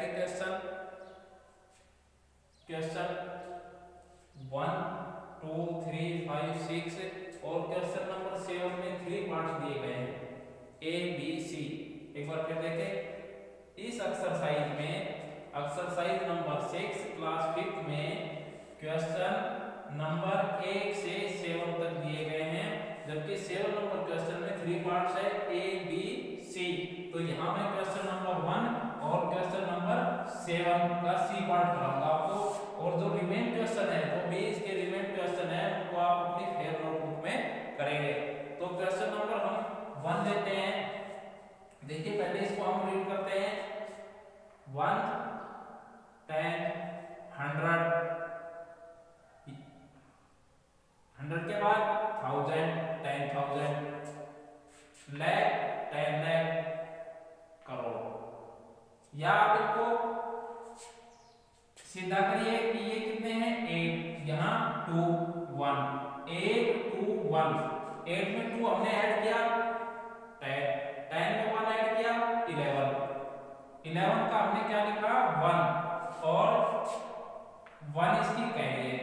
Question question one two three five six और question number seven में three parts दिए गए हैं. ए बी सी एक बार फिर देखें. इस एक्सरसाइज में exercise number six class fifth में क्वेश्चन नंबर एक से सेवन तक दिए गए हैं. जबकि सेवन नंबर क्वेश्चन में थ्री पार्ट्स है. ए बी सी तो यहाँ मैं क्वेश्चन सेवन का सी पार्ट कराऊँगा आपको। और जो रिमेन क्वेश्चन है तो बी इसके रिमेन क्वेश्चन है उनको आप अपनी फेयर नोटबुक में करेंगे। तो क्वेश्चन नंबर हम वन लेते हैं। देखिए, पहले इसको हम रीड करते हैं। वन टेन हंड्रेड हंड्रेड के बाद thousand ten thousand lakh ten lakh crore. या सीधा करिए कि ये कितने हैं? एट यहाँ two one eight two one eight में टू हमने ऐड किया. टेन में वन ऐड किया. इलेवन इलेवन का हमने क्या लिखा? वन और वन इसकी कैरी है.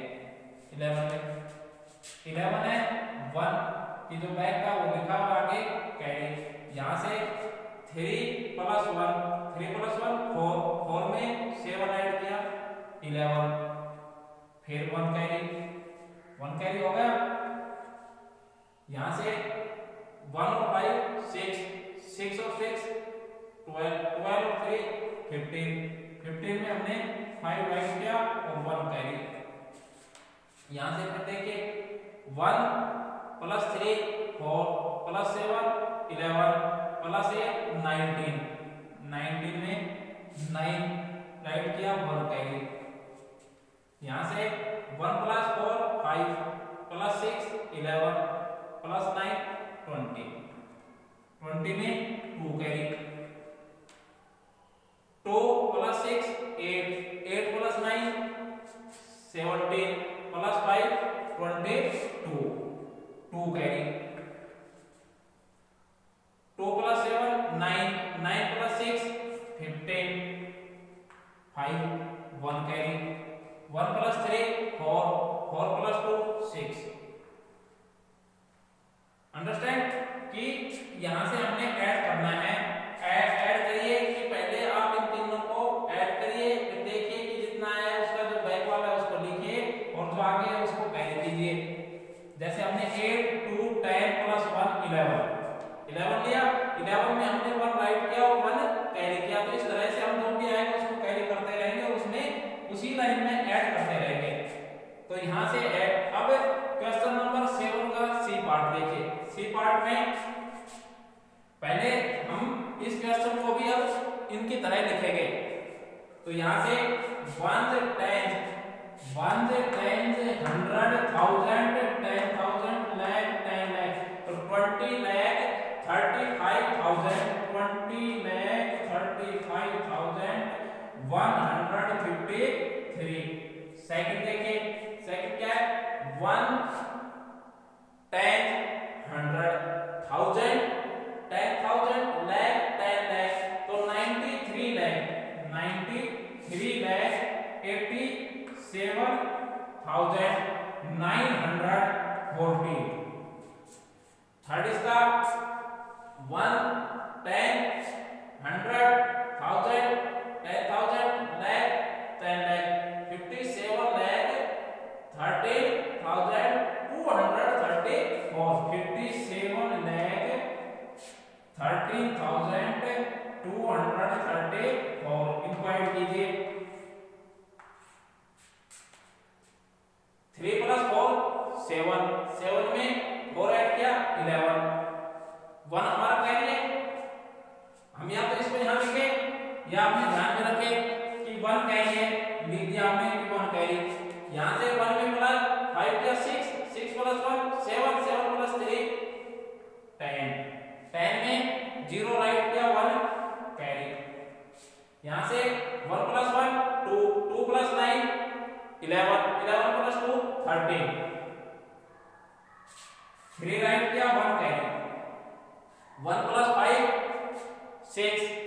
इलेवन में. इलेवन है वन की जो बैक का वो लिखा हुआ फिर वन कैरी वन कैरी हो गया। यहाँ से वन और फाइव सिक्स सिक्स और सिक्स ट्वेल्व ट्वेल्व और थ्री फिफ्टीन फिफ्टीन में हमने फाइव राइट किया और वन कैरी यहाँ से फिर देखिए one plus three four plus seven eleven plus eight nineteen nineteen में नाइन राइट किया वन कैरी यहाँ से one plus four five plus six eleven plus nine twenty twenty में two carry two plus six eight eight plus nine seventeen plus five twenty two two carry कीजिए जैसे हमने 8 2 10 plus 1 11 11 लिया 11 में हमने 1 राइट किया और 1 कैरी किया। तो इस तरह से हम जो भी आएगा उसको कैरी करते रहेंगे और उसमें उसी लाइन में ऐड करते रहेंगे। तो यहाँ से ऐड अब क्वेश्चन नंबर 7 का सी पार्ट देखिए। सी पार्ट में पहले हम इस क्वेश्चन को भी अब इनकी तरह लिखेंगे। तो यहाँ से one ten one ten thousand ten thousand lakh ten lakh तो twenty lakh thirty five thousand twenty lakh thirty five thousand one hundred fifty three second देखिए सेकंड क्या है? One ten hundred thousand ten thousand lakh ten lakh तो ninety three lakh ninety three lakh eighty seven thousand nine hundred forty third इसका one ten hundred तो लिखे या आपने ध्यान में रखे कि वन कैरी है लिख दिया हमने कि वन कैरी यहाँ से वन में प्लस फाइव किया six six plus one seven seven plus three ten ten में ज़ीरो राइट किया वन कैरी यहाँ से one plus one two two plus nine eleven eleven plus two thirteen three write किया one carry one plus five six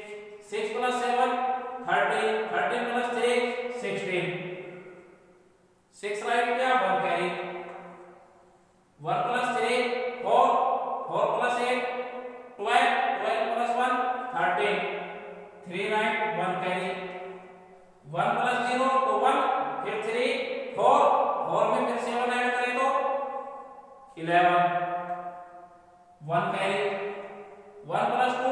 plus seven thirteen thirteen plus three six write क्या? One carry one plus three four four plus eight twelve twelve plus one thirteen three write one carry one plus zero तो one फिर three four four में फिर seven add करें तो eleven one carry one plus two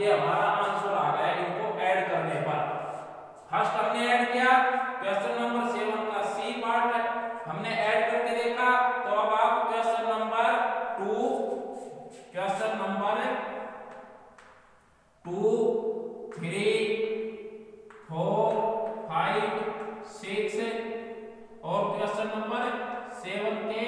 ये हमारा answer आ गया इनको ऐड करने पर। फ़र्स्ट हमने ऐड किया क्वेश्चन नंबर सेवन का सी पार्ट हमने ऐड करके देखा तो अब आप question number two question number two three four five six और क्वेश्चन नंबर सेवन के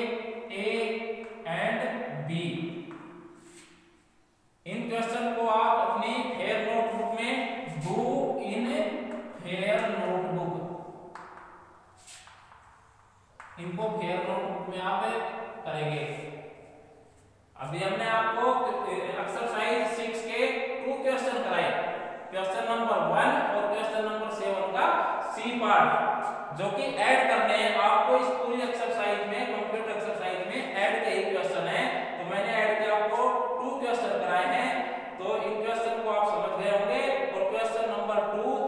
इनको फेयर नोट में आप करेंगे। अभी हमने आपको एक्सरसाइज सिक्स के टू क्वेश्चन कराए। क्वेश्चन नंबर वन और क्वेश्चन नंबर सेवन का सी पार्ट जो कि ऐड करने हैं। आपको इस पूरी एक्सरसाइज में कंप्लीट एक्सरसाइज में ऐड के ही क्वेश्चन है। तो मैंने ऐड के आपको टू क्वेश्चन कराए हैं। तो इन क्वेश्चन को आप समझ गए होंगे। और क्वेश्चन नंबर टू